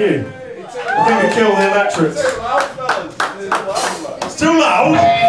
you. I think we killed the electorate. It's too loud.